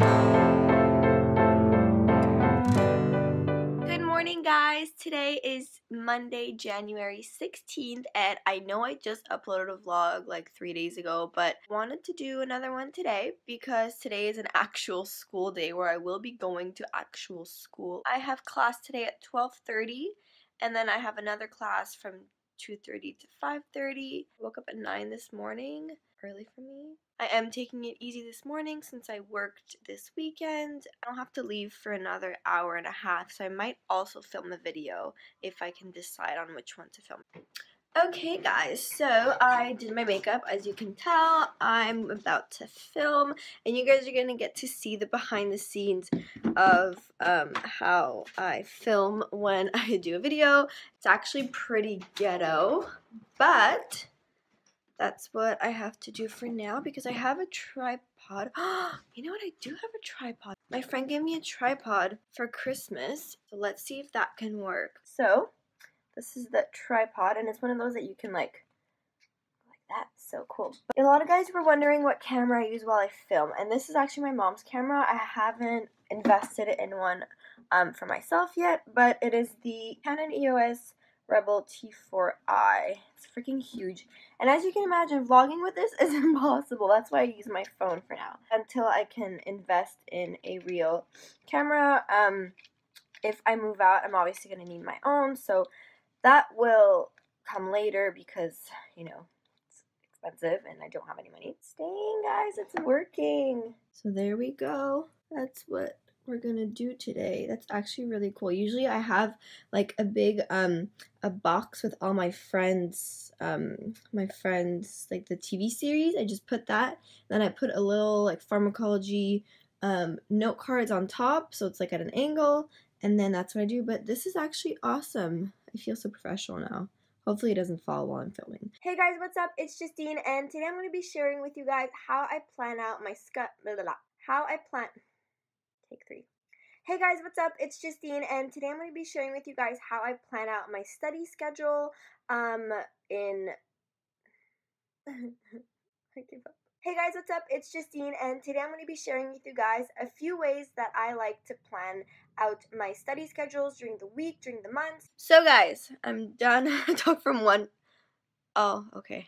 Good morning, guys. Today is Monday, January 16th, and I know I just uploaded a vlog like three days ago, but wanted to do another one today because today is an actual school day where I will be going to actual school. I have class today at 12:30, and then I have another class from 2.30 to 5.30. Woke up at 9 this morning, early for me. I am taking it easy this morning since I worked this weekend. I don't have to leave for another hour and a half, so I might also film a video if I can decide on which one to film. Okay guys, so I did my makeup. As you can tell, I'm about to film and you guys are going to get to see the behind the scenes of um, how I film when I do a video. It's actually pretty ghetto, but that's what I have to do for now because I have a tripod. you know what? I do have a tripod. My friend gave me a tripod for Christmas, so let's see if that can work. So, this is the tripod, and it's one of those that you can like, like that. So cool. But a lot of guys were wondering what camera I use while I film, and this is actually my mom's camera. I haven't invested in one um, for myself yet, but it is the Canon EOS Rebel T4i. It's freaking huge. And as you can imagine, vlogging with this is impossible. That's why I use my phone for now. Until I can invest in a real camera. Um, if I move out, I'm obviously going to need my own. So that will come later because, you know, it's expensive and I don't have any money. Staying, guys. It's working. So there we go. That's what we're gonna do today. That's actually really cool. Usually I have like a big um a box with all my friends um my friends like the TV series. I just put that. Then I put a little like pharmacology um note cards on top so it's like at an angle and then that's what I do. But this is actually awesome. I feel so professional now. Hopefully it doesn't fall while I'm filming. Hey guys, what's up? It's Justine and today I'm going to be sharing with you guys how I plan out my scut how I plan Take three. Hey guys, what's up? It's Justine, and today I'm going to be sharing with you guys how I plan out my study schedule. Um, in I give up. Hey guys, what's up? It's Justine, and today I'm going to be sharing with you guys a few ways that I like to plan out my study schedules during the week, during the months. So, guys, I'm done. I talked from one. Oh, okay.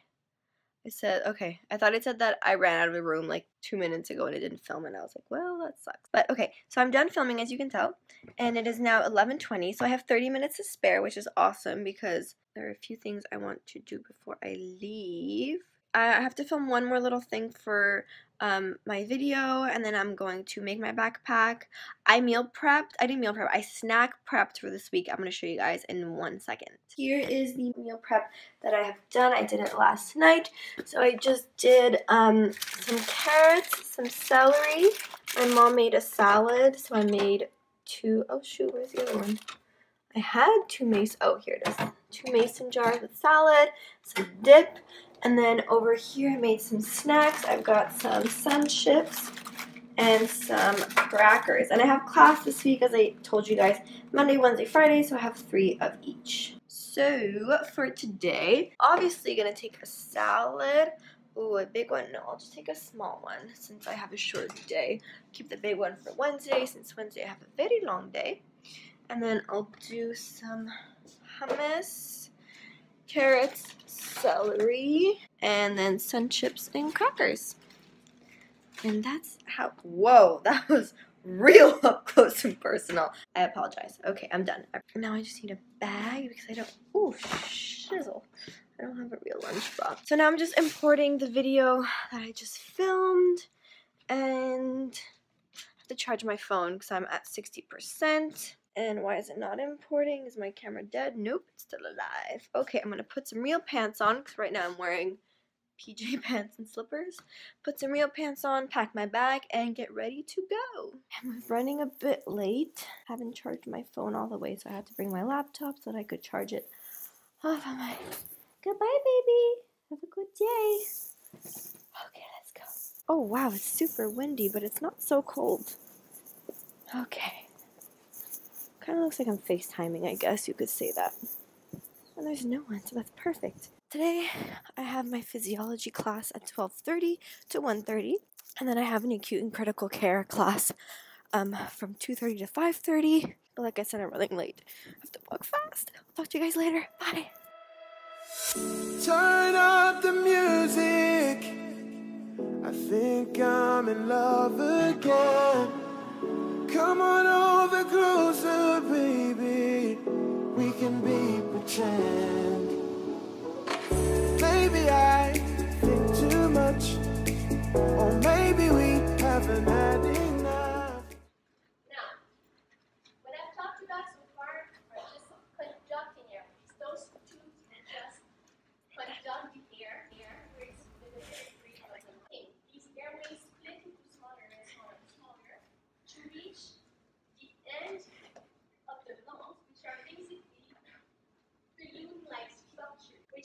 I said, okay. I thought it said that I ran out of the room like two minutes ago and it didn't film, and I was like, well, that sucks. But okay, so I'm done filming, as you can tell, and it is now 11:20, so I have 30 minutes to spare, which is awesome because there are a few things I want to do before I leave. I have to film one more little thing for um, my video, and then I'm going to make my backpack. I meal prepped. I didn't meal prep. I snack prepped for this week. I'm going to show you guys in one second. Here is the meal prep that I have done. I did it last night. So I just did um, some carrots, some celery. My mom made a salad, so I made two. Oh shoot, where's the other one? I had two mason. Oh, here it is. Two mason jars with salad, some dip, and then over here I made some snacks. I've got some sun chips and some crackers. And I have class this week, as I told you guys, Monday, Wednesday, Friday, so I have three of each. So for today, obviously gonna take a salad. Ooh, a big one. No, I'll just take a small one since I have a short day. Keep the big one for Wednesday since Wednesday I have a very long day. And then I'll do some hummus, carrots, celery, and then sun chips and crackers. And that's how, whoa, that was real up close and personal. I apologize. Okay, I'm done. Now I just need a bag because I don't, ooh, shizzle. I don't have a real lunchbox. So now I'm just importing the video that I just filmed and I have to charge my phone because I'm at 60%. And why is it not importing? Is my camera dead? Nope, it's still alive. Okay, I'm to put some real pants on because right now I'm wearing PJ pants and slippers. Put some real pants on, pack my bag, and get ready to go. I'm running a bit late. Haven't charged my phone all the way, so I had to bring my laptop so that I could charge it off of my... Goodbye, baby. Have a good day. Okay, let's go. Oh, wow, it's super windy, but it's not so cold. Okay. Kind of looks like I'm FaceTiming, I guess you could say that. And there's no one, so that's perfect. Today, I have my physiology class at 12.30 to 1.30. And then I have an acute and critical care class um, from 2.30 to 5.30. But like I said, I'm running late. I have to walk fast. I'll talk to you guys later. Bye. Turn up the music. I think I'm in love again. We can be pretend. Maybe I think too much, or maybe we haven't had it. which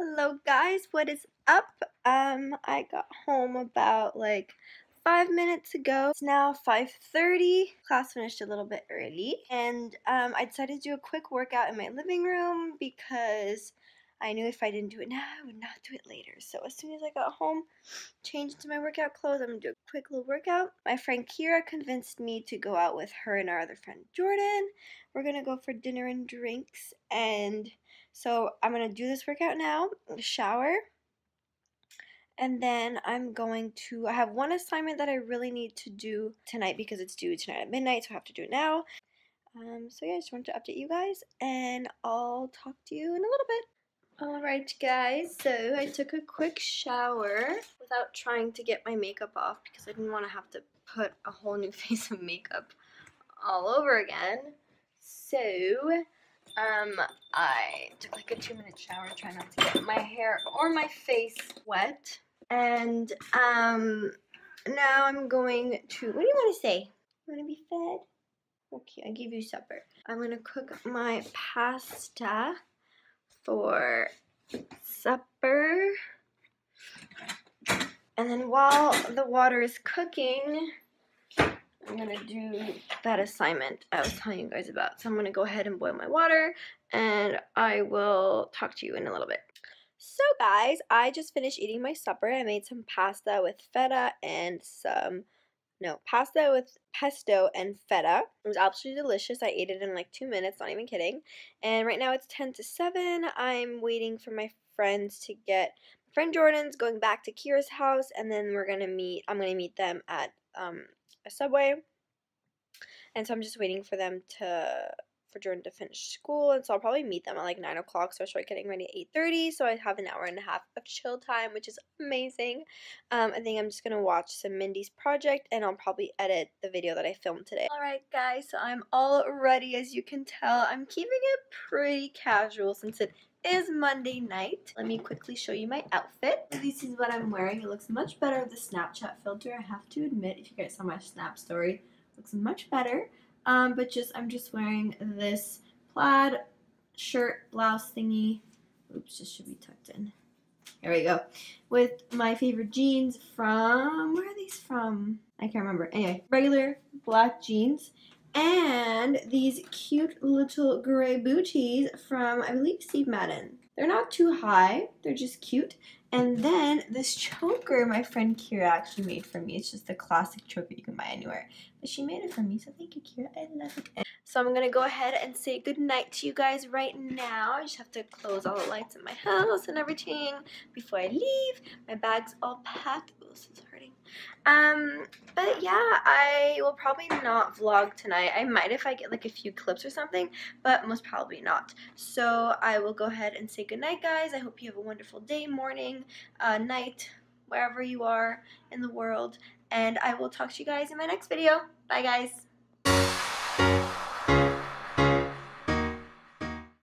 Hello guys, what is up? Um, I got home about like five minutes ago. It's now 5.30. Class finished a little bit early. And um, I decided to do a quick workout in my living room because I knew if I didn't do it now, I would not do it later. So as soon as I got home, changed into my workout clothes, I'm gonna do a quick little workout. My friend Kira convinced me to go out with her and our other friend Jordan. We're gonna go for dinner and drinks and so I'm going to do this workout now, shower, and then I'm going to, I have one assignment that I really need to do tonight because it's due tonight at midnight, so I have to do it now. Um, so yeah, I just wanted to update you guys, and I'll talk to you in a little bit. Alright guys, so I took a quick shower without trying to get my makeup off because I didn't want to have to put a whole new face of makeup all over again. So, um, I took like a two minute shower, try not to get my hair or my face wet. And, um, now I'm going to, what do you want to say? You want to be fed? Okay, I give you supper. I'm going to cook my pasta for supper. And then while the water is cooking, I'm gonna do that assignment I was telling you guys about. So I'm gonna go ahead and boil my water and I will talk to you in a little bit. So guys, I just finished eating my supper. I made some pasta with feta and some, no, pasta with pesto and feta. It was absolutely delicious. I ate it in like two minutes, not even kidding. And right now it's 10 to 7. I'm waiting for my friends to get, friend Jordan's going back to Kira's house and then we're gonna meet, I'm gonna meet them at um, a Subway. And so I'm just waiting for them to for Jordan to finish school, and so I'll probably meet them at like nine o'clock. So I start getting ready at eight thirty. So I have an hour and a half of chill time, which is amazing. Um, I think I'm just gonna watch some Mindy's project, and I'll probably edit the video that I filmed today. All right, guys. So I'm all ready, as you can tell. I'm keeping it pretty casual since it is Monday night. Let me quickly show you my outfit. This is what I'm wearing. It looks much better with the Snapchat filter, I have to admit. If you guys saw my Snap story, looks much better. Um, but just, I'm just wearing this plaid shirt, blouse thingy. Oops, this should be tucked in. Here we go. With my favorite jeans from, where are these from? I can't remember. Anyway, regular black jeans and these cute little gray booties from, I believe, Steve Madden. They're not too high, they're just cute. And then this choker my friend Kira actually made for me. It's just a classic choker you can buy anywhere. She made it for me, so thank you, Kira. I love it. So I'm gonna go ahead and say good night to you guys right now. I just have to close all the lights in my house and everything before I leave. My bag's all packed. Oh, this is hurting. Um, but yeah, I will probably not vlog tonight. I might if I get like a few clips or something, but most probably not. So I will go ahead and say good night, guys. I hope you have a wonderful day, morning, uh, night, wherever you are in the world. And I will talk to you guys in my next video. Bye, guys.